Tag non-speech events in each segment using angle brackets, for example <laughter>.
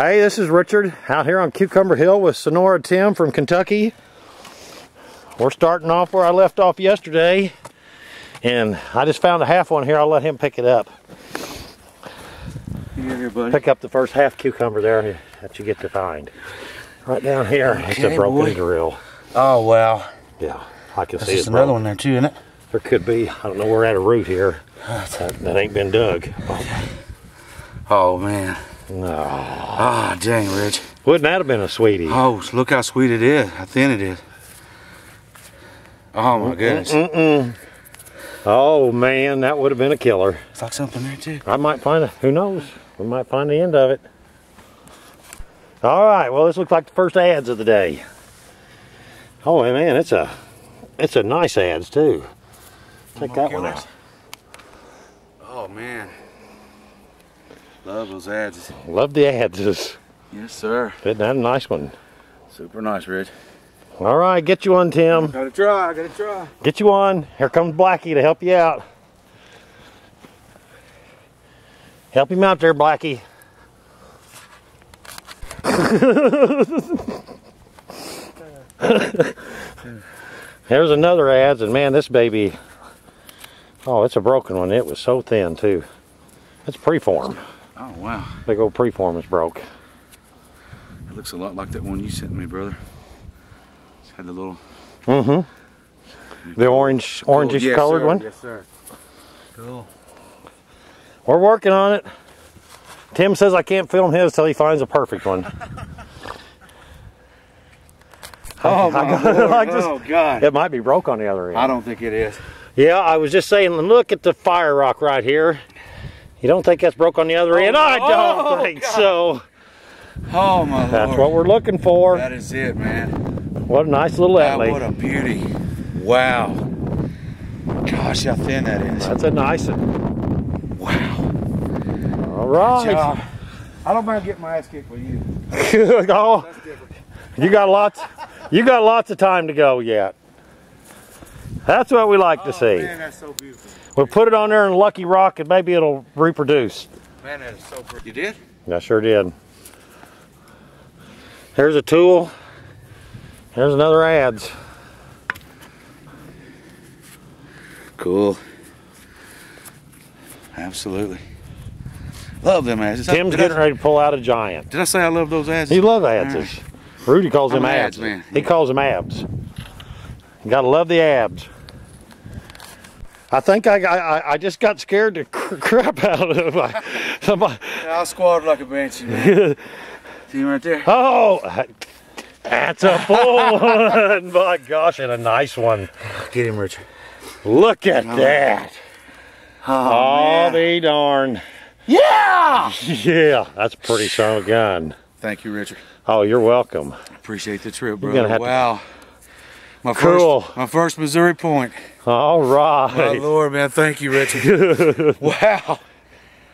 Hey, this is Richard out here on Cucumber Hill with Sonora Tim from Kentucky. We're starting off where I left off yesterday, and I just found a half one here. I'll let him pick it up. Here, buddy. Pick up the first half cucumber there that you get to find. Right down here, it's a broken boy. drill. Oh, wow. Yeah, I can That's see just it's another one there, too, isn't it? There could be. I don't know. We're at a root here that, that ain't been dug. Oh, man. No. Ah, dang, Rich. Wouldn't that have been a sweetie? Oh, look how sweet it is. How thin it is. Oh, my goodness. Mm-mm. Oh man, that would have been a killer. It's like something there, too. I might find a, who knows? We might find the end of it. All right, well this looks like the first ads of the day. Oh man, it's a, it's a nice ads too. Check that one out. Oh, man. Love those ads. Love the ads. Isn't Yes, sir. that a nice one? Super nice, Rich. All right, get you one, Tim. Gotta try, gotta try. Get you one. Here comes Blackie to help you out. Help him out there, Blackie. There's another ads, and man, this baby, oh, it's a broken one. It was so thin, too. It's preform. Oh, wow. Big old preform is broke. It looks a lot like that one you sent me, brother. It's had the little... Mm-hmm. The orange, orangish Yes, colored sir. one. Yes, sir. Cool. We're working on it. Tim says I can't film his till he finds a perfect one. <laughs> Oh, my <laughs> I- Lord. I just- oh, God. It might be broke on the other end. I don't think it is. Yeah, I was just saying, look at the fire rock right here. You don't think that's broke on the other oh, end? I oh, don't oh, think God. so. Oh, my That's Lord. what we're looking for. That is it, man. What a nice little Wow, what a beauty. Wow. Gosh, how thin that is. That's a nice one. Wow. All right. I don't mind getting my ass kicked with you. <laughs> oh, That's different. you got lots. You got lots of time to go yet. That's what we like to oh, see. man, that's so beautiful. We'll put it on there in Lucky Rock and maybe it'll reproduce. Man, that is so pretty. You did? I sure did. Here's a tool. Here's another ads. Cool. Absolutely. Love them ads. Tim's I- getting ready to pull out a giant. Did I say I love those ads? He loves ads. Rudy calls I'm them abs. ads man. He calls them abs. You gotta love the abs. I think I, I, I just got scared to cr- crap <laughs> out of my, somebody. I squatted like a banshee, man. <laughs> See him right there? Oh, that's a full <laughs> one. My gosh, and a nice one. Get him, Richard. Look at that. Oh, Oh, man. be darn. Yeah! Yeah, that's a pretty son of gun. Thank you, Richard. Oh, you're welcome. Appreciate the trip, You're brother. gonna wow. My Cool. first, my first Missouri point. All right. My. Lord, man, thank you, Richard. <laughs> wow.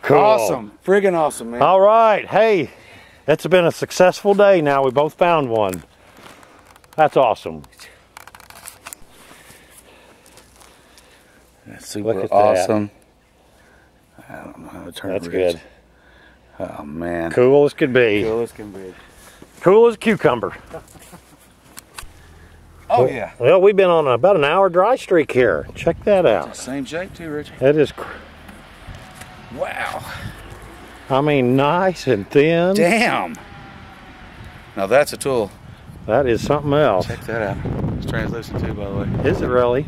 Cool. Awesome. Friggin' awesome, man. All right. Hey, it's been a successful day now. We both found one. That's awesome. That's super Look at that. awesome. I don't know how to turn That's good. Oh, man. Cool as could be. Cool as can be. Cool as a cucumber. <laughs> Oh, yeah. Well, we've been on about an hour dry streak here. Check that out. Same shape, too, Richard. That is, Wow. I mean, nice and thin. Damn. Now, that's a tool. That is something else. Check that out. It's translucent, too, by the way. Is it really?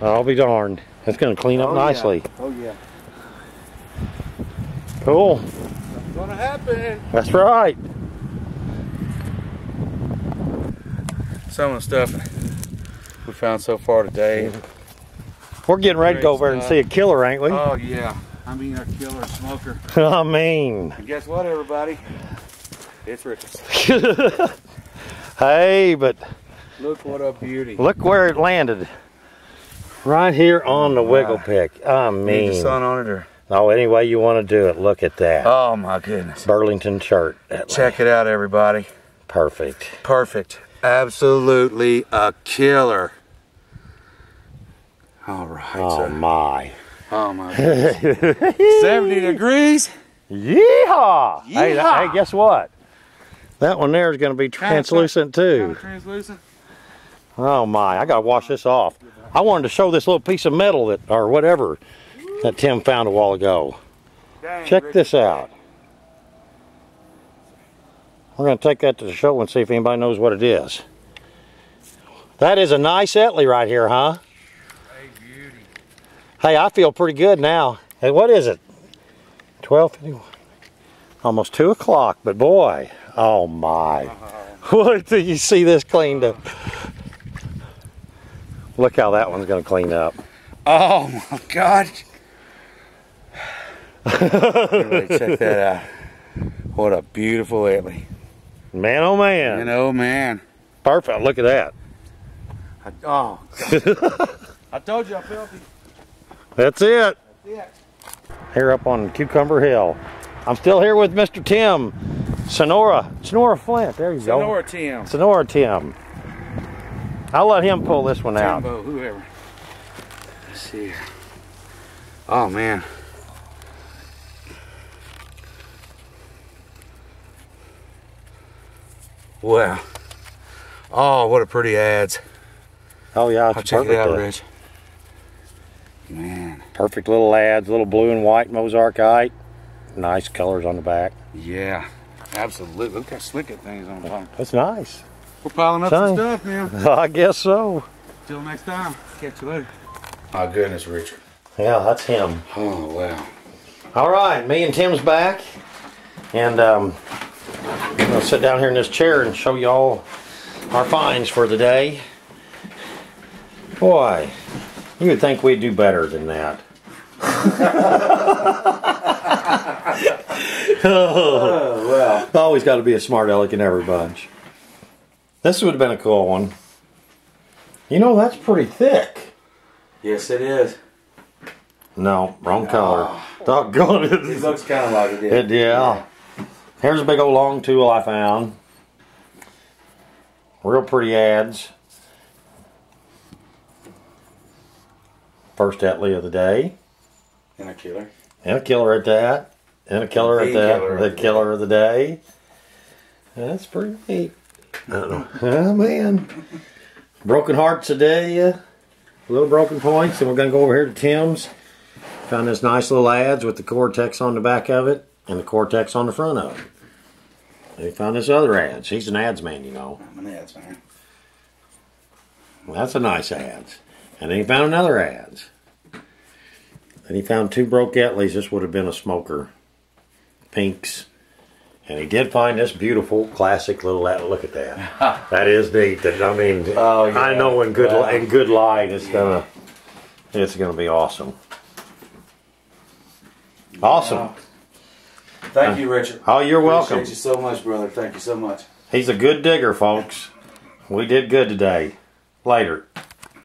I'll be darned. It's going to clean up Oh, yeah. nicely. Oh, yeah. Cool. It's gonna happen. That's right. Some of the stuff we found so far today. We're getting ready to go over and see a killer, ain't we? Oh yeah. I mean a killer smoker. <laughs> I mean, And guess what everybody? It's Richard. <laughs> hey, but Look what a beauty. look where it landed. Right here on the Wow. wiggle pick. I mean. Need the sun on it or oh, any way you want to do it, look at that. Oh my goodness. Burlington chert. Check it out everybody. Perfect. Perfect. Absolutely a killer. All right. Oh sir. my. Oh my <laughs> 70 degrees. Yeehaw! Hey, that- Yeehaw! hey, guess what? That one there is going to be translucent too. Translucent. Oh my, I gotta wash this off. I wanted to show this little piece of metal that, or whatever, that Tim found a while ago. Dang, Check Richard. this out. We're gonna take that to the show and see if anybody knows what it is. That is a nice Etley right here, huh? Hey, beauty. Hey, I feel pretty good now. Hey, what is it? 12:51. Almost 2 o'clock, but boy, oh my. <laughs> What till you see this cleaned up. Look how that one's going to clean up. Oh my God. <laughs> Check that out. What a beautiful Etley. Man, oh man. You oh, know, man. Perfect. Look at that. I, oh. <laughs> I told you I felt it. That's it. Yeah. Here up on Cucumber Hill. I'm still here with Mr. Tim Sonora. Sonora Flint. There you go. Sonora Tim. Sonora Tim. I'll let him pull this one out. Timbo, whoever. Let's see. Oh man. Wow. Oh, what a pretty ads. Oh yeah, it's I'll check perfect. it out, uh, Rich. Man, Perfect little ads, little blue and white Mozarkite. Nice colors on the back. yeah. Absolutely. Look how slick that thing's on the bottom. That's nice. We're piling up Son. some stuff now. <laughs> I guess so. Till next time. Catch you later. My goodness, Richard. Yeah, that's him. Oh, wow. All right, me and Tim's back, and um, I'll sit down here in this chair and show you all our finds for the day. Boy, you would think we'd do better than that. Oh, wow. Always got to be a smart aleck in every bunch. This would have been a cool one. You know, that's pretty thick. Yes, it is. No, wrong color. Oh. Doggone It it. looks kind of like it is. It, yeah. Here's a big old long tool I found. Real pretty ads. First Etley of the day. And a killer. And a killer at that. And a killer at that. killer The the killer of the day. That's pretty neat. Oh, man. Broken hearts today. Uh, little broken points. And we're going to go over here to Tim's. Found this nice little ads with the Cortex on the back of it and the Cortex on the front of it. He found this other ads. He's an ads man, you know. I'm an ads man. Well, that's a nice ads. And then he found another ads. Then he found two broke Etleys. This would have been a smoker. Pinks. And he did find this beautiful classic little ad. Look at that. <laughs> that is neat. That I mean Oh, yeah. I know in good in good light it's gonna it's gonna be awesome. Awesome. Thank you, Richard. Oh, you're welcome. Appreciate you so much, brother. Thank you so much. He's a good digger, folks. We did good today. Later.